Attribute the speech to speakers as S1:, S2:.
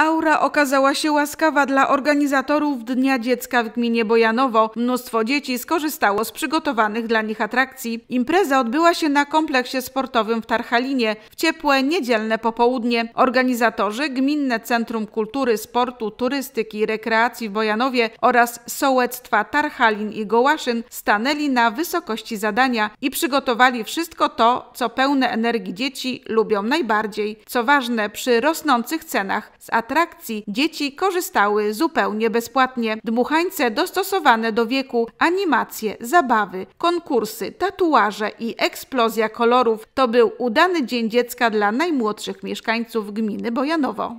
S1: Aura okazała się łaskawa dla organizatorów Dnia Dziecka w gminie Bojanowo. Mnóstwo dzieci skorzystało z przygotowanych dla nich atrakcji. Impreza odbyła się na kompleksie sportowym w Tarchalinie w ciepłe niedzielne popołudnie. Organizatorzy Gminne Centrum Kultury, Sportu, Turystyki i Rekreacji w Bojanowie oraz sołectwa Tarchalin i Gołaszyn stanęli na wysokości zadania i przygotowali wszystko to, co pełne energii dzieci lubią najbardziej. Co ważne, przy rosnących cenach z atrakcji dzieci korzystały zupełnie bezpłatnie. Dmuchańce dostosowane do wieku, animacje, zabawy, konkursy, tatuaże i eksplozja kolorów to był udany Dzień Dziecka dla najmłodszych mieszkańców gminy Bojanowo.